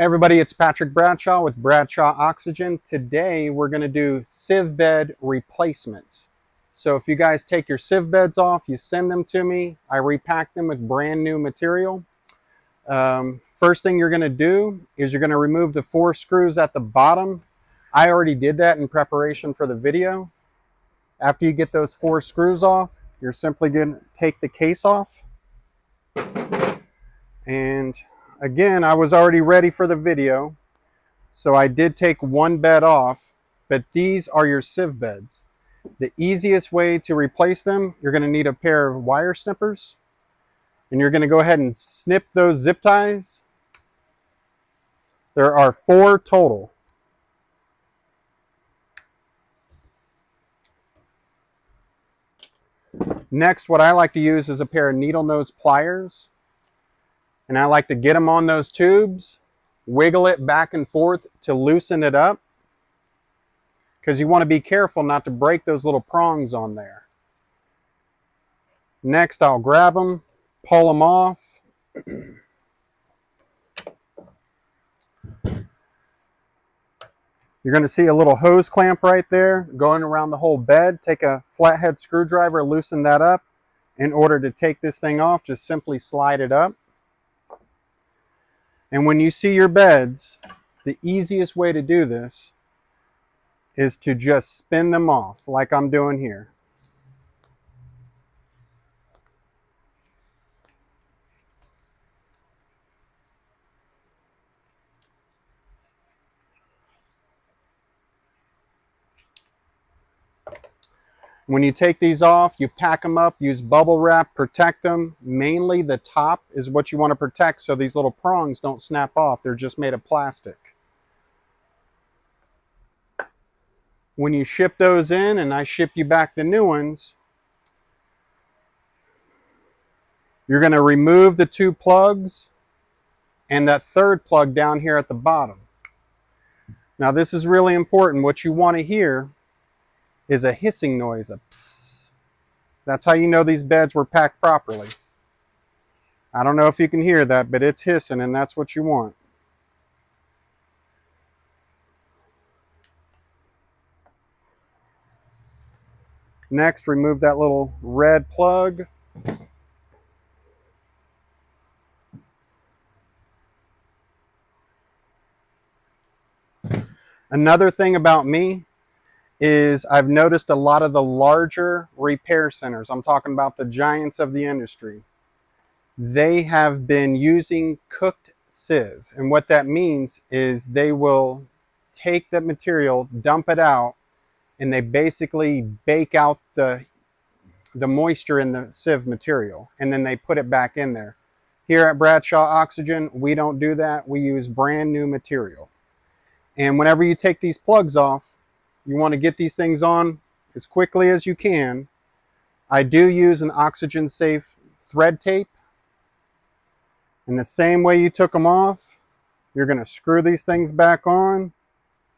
Everybody, it's Patrick Bradshaw with Bradshaw Oxygen. Today we're going to do sieve bed replacements. So if you guys take your sieve beds off, you send them to me. I repack them with brand new material. Um, first thing you're going to do is you're going to remove the four screws at the bottom. I already did that in preparation for the video. After you get those four screws off, you're simply going to take the case off and again, I was already ready for the video. So I did take one bed off, but these are your sieve beds. The easiest way to replace them, you're gonna need a pair of wire snippers and you're gonna go ahead and snip those zip ties. There are four total. Next, what I like to use is a pair of needle nose pliers. And I like to get them on those tubes, wiggle it back and forth to loosen it up. Because you want to be careful not to break those little prongs on there. Next, I'll grab them, pull them off. You're going to see a little hose clamp right there going around the whole bed. Take a flathead screwdriver, loosen that up. In order to take this thing off, just simply slide it up. And when you see your beds, the easiest way to do this is to just spin them off like I'm doing here. When you take these off, you pack them up, use bubble wrap, protect them. Mainly the top is what you want to protect so these little prongs don't snap off. They're just made of plastic. When you ship those in and I ship you back the new ones, you're going to remove the two plugs and that third plug down here at the bottom. Now this is really important. What you want to hear is a hissing noise, a psst. That's how you know these beds were packed properly. I don't know if you can hear that, but it's hissing and that's what you want. Next, remove that little red plug. Another thing about me is I've noticed a lot of the larger repair centers, I'm talking about the giants of the industry, they have been using cooked sieve. And what that means is they will take that material, dump it out, and they basically bake out the, the moisture in the sieve material, and then they put it back in there. Here at Bradshaw Oxygen, we don't do that. We use brand new material. And whenever you take these plugs off, you want to get these things on as quickly as you can. I do use an oxygen safe thread tape. In the same way you took them off, you're going to screw these things back on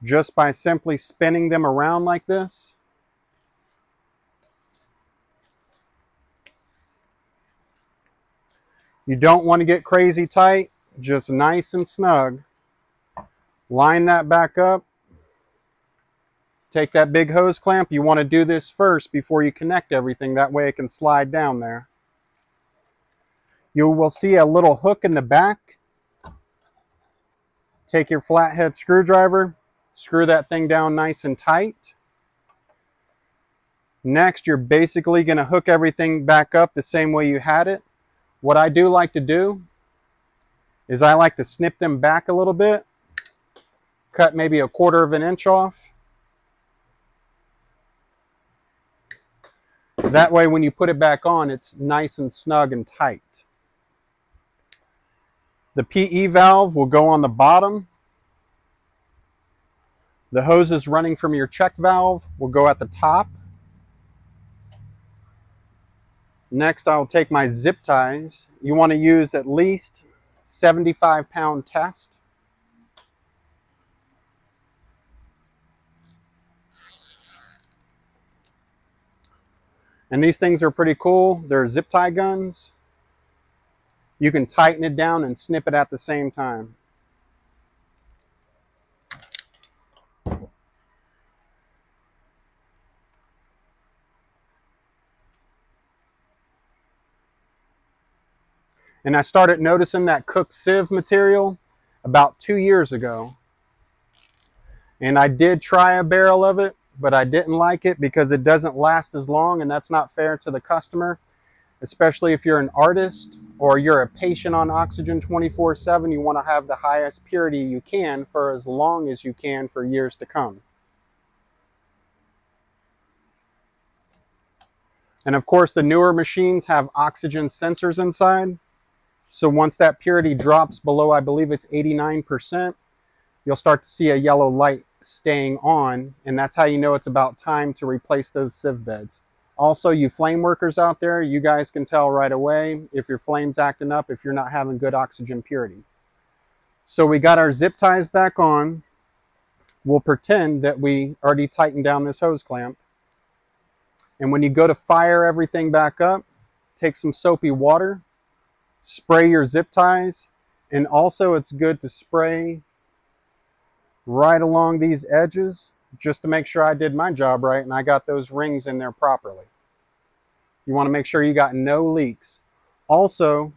just by simply spinning them around like this. You don't want to get crazy tight, just nice and snug. Line that back up Take that big hose clamp. You want to do this first before you connect everything. That way it can slide down there. You will see a little hook in the back. Take your flathead screwdriver, screw that thing down nice and tight. Next, you're basically going to hook everything back up the same way you had it. What I do like to do is I like to snip them back a little bit, cut maybe a quarter of an inch off, That way when you put it back on, it's nice and snug and tight. The PE valve will go on the bottom. The hoses running from your check valve will go at the top. Next, I'll take my zip ties. You want to use at least 75 pound test. And these things are pretty cool. They're zip tie guns. You can tighten it down and snip it at the same time. And I started noticing that cooked sieve material about two years ago. And I did try a barrel of it but I didn't like it because it doesn't last as long and that's not fair to the customer, especially if you're an artist or you're a patient on oxygen 24 7, you want to have the highest purity you can for as long as you can for years to come. And of course, the newer machines have oxygen sensors inside. So once that purity drops below, I believe it's 89%, you'll start to see a yellow light staying on. And that's how you know it's about time to replace those sieve beds. Also, you flame workers out there, you guys can tell right away if your flame's acting up, if you're not having good oxygen purity. So we got our zip ties back on. We'll pretend that we already tightened down this hose clamp. And when you go to fire everything back up, take some soapy water, spray your zip ties, and also it's good to spray right along these edges just to make sure I did my job right and I got those rings in there properly. You want to make sure you got no leaks. Also,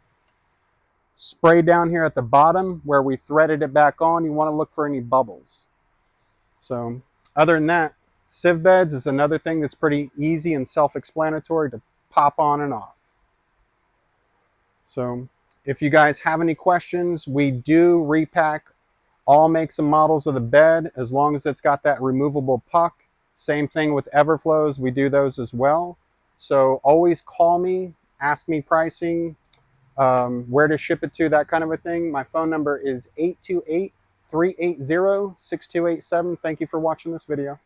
spray down here at the bottom where we threaded it back on, you want to look for any bubbles. So other than that, sieve beds is another thing that's pretty easy and self-explanatory to pop on and off. So if you guys have any questions, we do repack all makes and models of the bed as long as it's got that removable puck. Same thing with EverFlos, we do those as well. So always call me, ask me pricing, um, where to ship it to, that kind of a thing. My phone number is 828 380 6287. Thank you for watching this video.